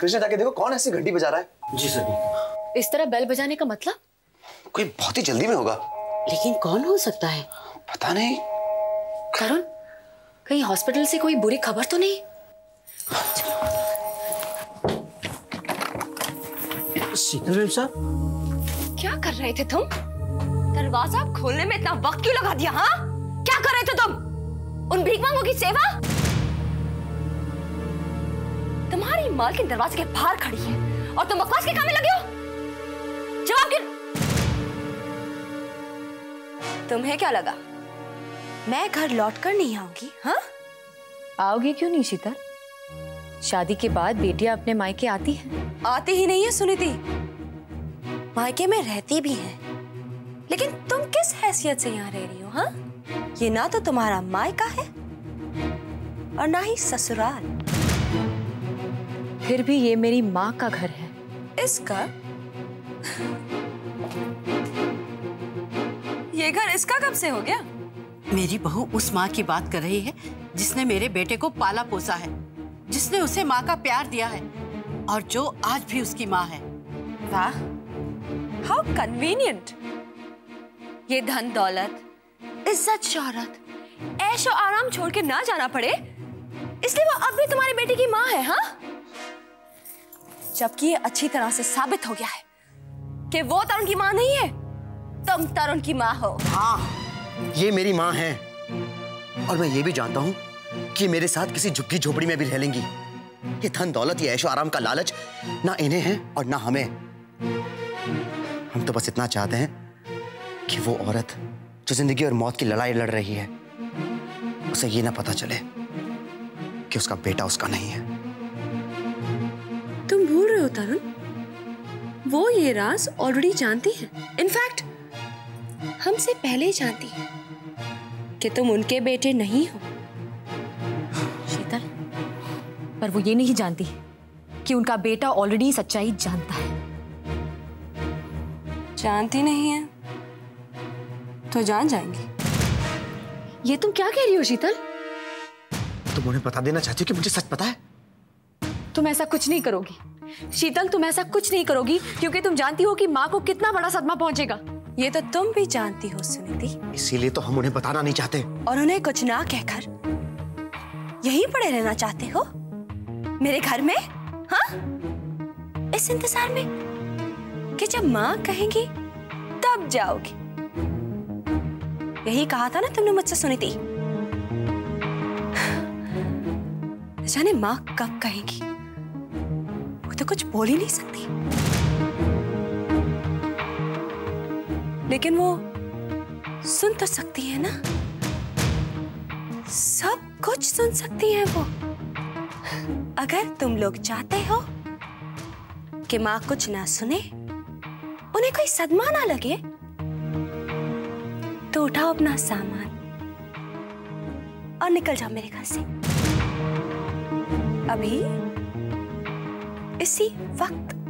कृष्ण जाके देखो कौन ऐसी घंटी बजा रहा है। जी सर इस तरह बेल बजाने का मतलब? कोई बहुत ही जल्दी में होगा। लेकिन कौन हो सकता है? पता नहीं। करुण कहीं हॉस्पिटल से कोई बुरी खबर तो नहीं? साहब? क्या कर रहे थे तुम? दरवाज़ा खोलने में इतना वक्त क्यों लगा दिया हाँ? क्या कर रहे थे तुम? उन भीख मांगों की सेवा? तुम्हारी मालकिन दरवाजे के बाहर खड़ी है और तुम बकवास के काम में लगे हो? जवाब क्यों तुम्हें क्या लगा? मैं घर लौट कर नहीं आऊँगी हाँ? आओगे क्यों नहीं शीतल? शादी के बाद बेटियाँ अपने मायके आती हैं। आती ही नहीं है सुनीति। मायके में रहती भी है। लेकिन तुम किस हैसियत से यहाँ रह रही हो हाँ? ये ना तो तुम्हारा मायका है और ना ही ससुराल। फिर भी ये मेरी माँ का घर है। इसका? ये घर इसका कब से हो गया? मेरी बहू उस माँ की बात कर रही है जिसने मेरे बेटे को पाला पोसा है जिसने उसे माँ का प्यार दिया है और जो आज भी उसकी माँ है। वाह हाउ कन्वीनियंट ये धन दौलत इज़्ज़त शोहरत ऐशो आराम छोड़ के ना जाना पड़े। इसलिए वो अब भी तुम्हारी बेटी की माँ है हाँ? जबकि ये अच्छी तरह से साबित हो गया है कि वो तरुण की माँ नहीं है, तुम तरुण की माँ हो। हाँ ये मेरी माँ है। और मैं ये भी जानता हूँ कि मेरे साथ किसी झुग्गी झोपड़ी में भी रह लेंगी। ये धन दौलत, ये ऐशो आराम का लालच ना इन्हें है और ना हमें। हम तो बस इतना चाहते हैं कि वो औरत जो ज़िंदगी और मौत की लड़ाई लड़ रही है, उसे ये ना पता चले कि उसका बेटा उसका नहीं है। तरुण? वो ये राज ऑलरेडी जानती है। इनफैक्ट हमसे पहले ही जानती है कि तुम उनके बेटे नहीं हो। शीतल पर वो ये नहीं जानती कि उनका बेटा ऑलरेडी सच्चाई जानता है। जानती नहीं है तो जान जाएँगी। ये तुम क्या कह रही हो शीतल? तुम उन्हें बता देना चाहती हो कि मुझे सच पता है? तुम ऐसा कुछ नहीं करोगी। शीतल तुम ऐसा कुछ नहीं करोगी क्योंकि तुम जानती हो कि माँ को कितना बड़ा सदमा पहुंचेगा। ये तो तुम भी जानती हो सुनीति। इसीलिए तो हम उन्हें बताना नहीं चाहते। और उन्हें कुछ ना कहकर यहीं पड़े रहना चाहते हो? मेरे घर में? हाँ? इस इंतज़ार में? कि जब माँ कहेंगी तब जाओगी। यही कहा था ना तुमने मुझसे सुनी थी जाने माँ कब कहेंगी। वो तो कुछ बोल ही नहीं सकती। लेकिन वो सुन तो सकती है ना? सब कुछ सुन सकती है वो। अगर तुम लोग चाहते हो कि माँ कुछ ना सुने, उन्हें कोई सदमा ना लगे तो उठाओ अपना सामान और निकल जाओ मेरे घर से। अभी इसी वक्त